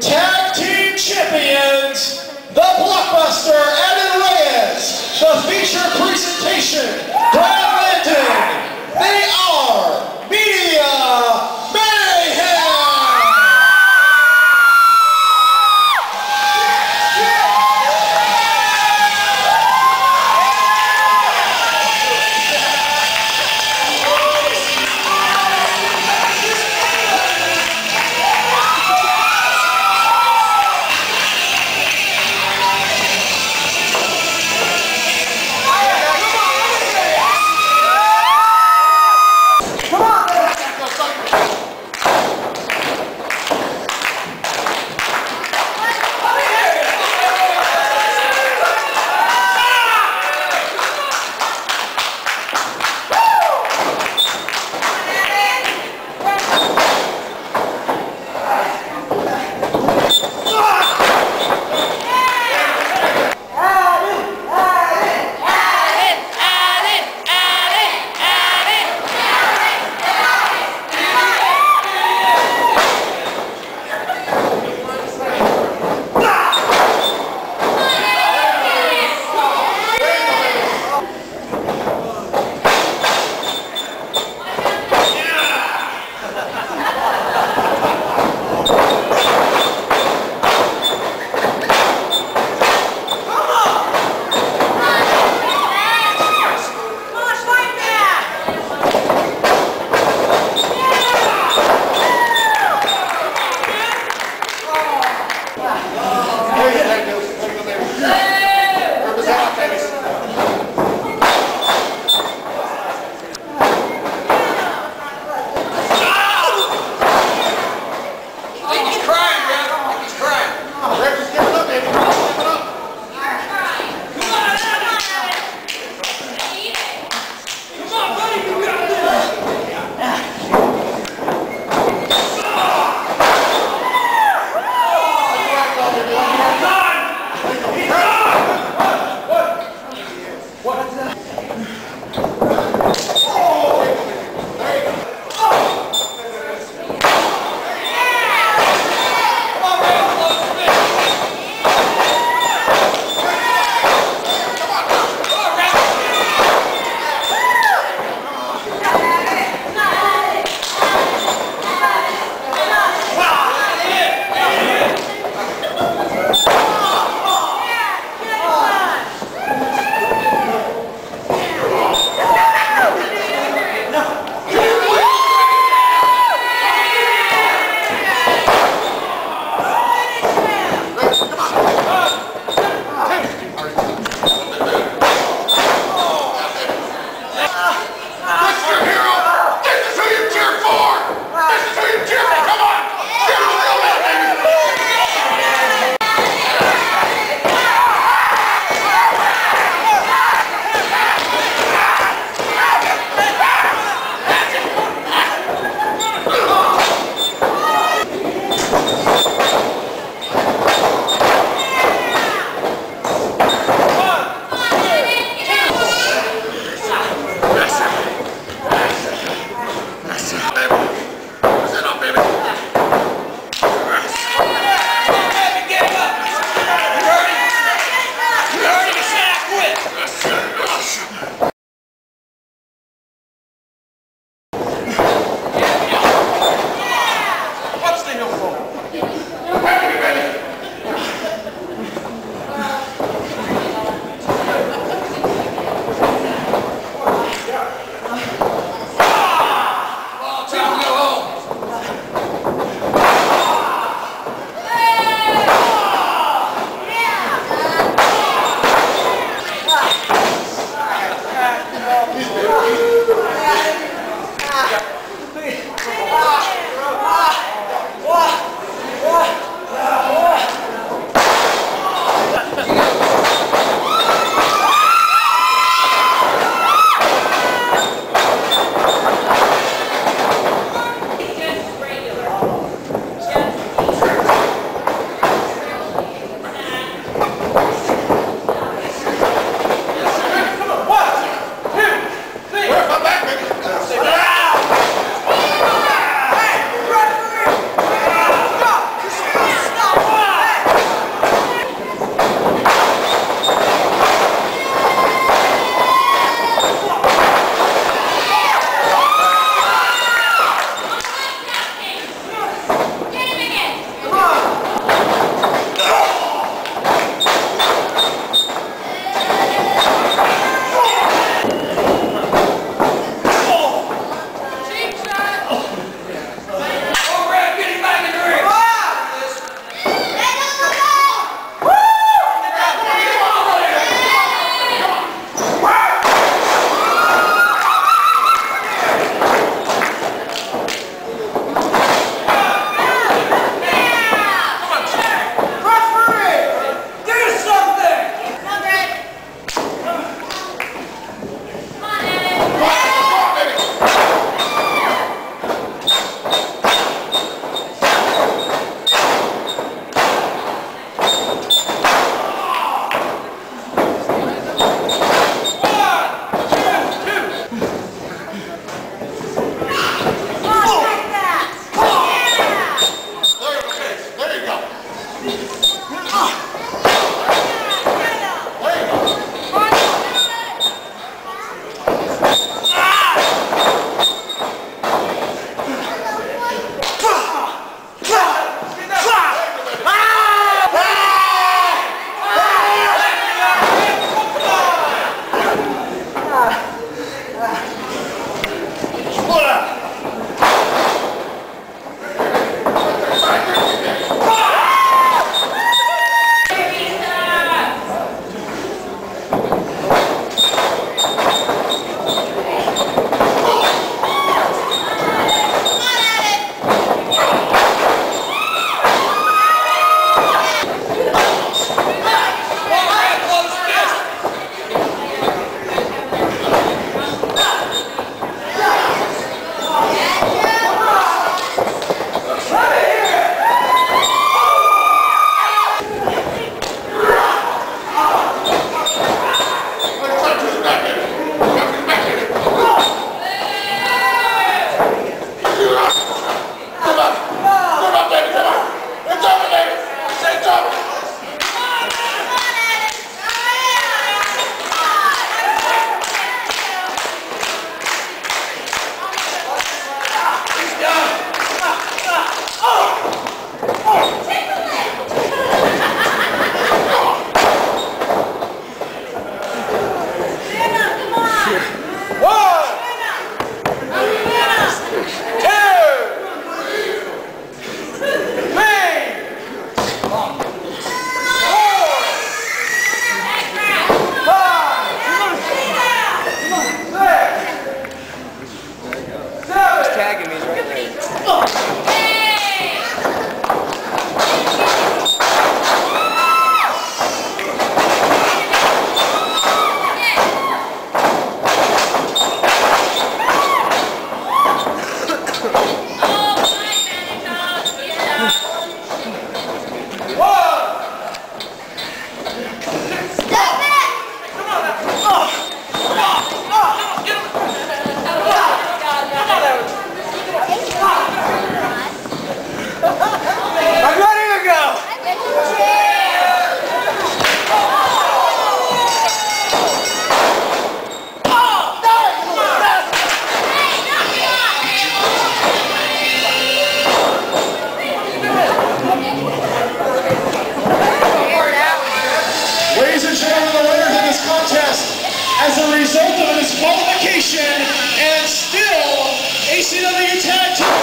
tag team champions, the Blockbuster Evan Reyes, the feature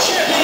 and